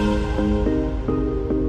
うん。